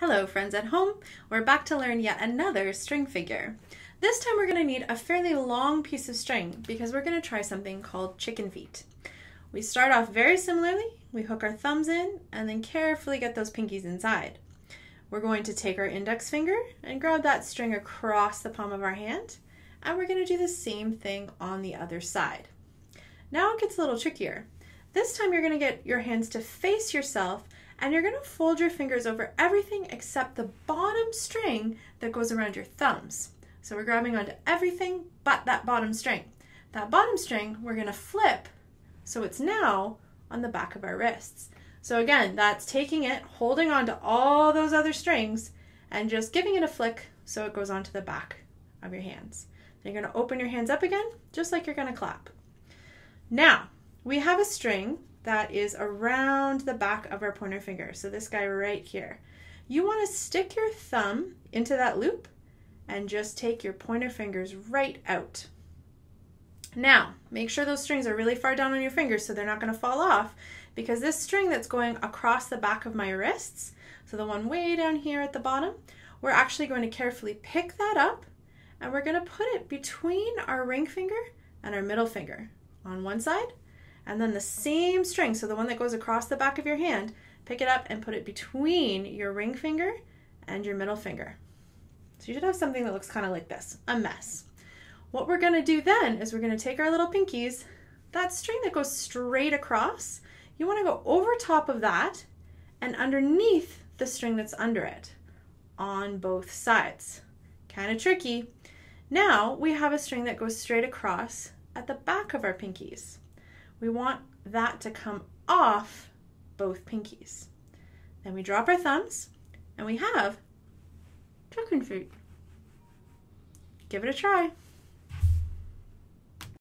Hello friends at home, we're back to learn yet another string figure. This time we're going to need a fairly long piece of string because we're going to try something called chicken feet. We start off very similarly, we hook our thumbs in and then carefully get those pinkies inside. We're going to take our index finger and grab that string across the palm of our hand and we're going to do the same thing on the other side. Now it gets a little trickier. This time you're going to get your hands to face yourself and you're going to fold your fingers over everything except the bottom string that goes around your thumbs. So we're grabbing onto everything but that bottom string. That bottom string we're going to flip so it's now on the back of our wrists. So again, that's taking it, holding on to all those other strings, and just giving it a flick so it goes onto the back of your hands. Then you're going to open your hands up again, just like you're going to clap. Now, we have a string that is around the back of our pointer finger. So this guy right here. You want to stick your thumb into that loop and just take your pointer fingers right out. Now, make sure those strings are really far down on your fingers so they're not going to fall off because this string that's going across the back of my wrists, so the one way down here at the bottom, we're actually going to carefully pick that up and we're going to put it between our ring finger and our middle finger on one side and then the same string, so the one that goes across the back of your hand, pick it up and put it between your ring finger and your middle finger. So you should have something that looks kind of like this, a mess. What we're gonna do then is we're gonna take our little pinkies, that string that goes straight across, you wanna go over top of that and underneath the string that's under it on both sides. Kind of tricky. Now we have a string that goes straight across at the back of our pinkies we want that to come off both pinkies. Then we drop our thumbs and we have chicken feet. Give it a try.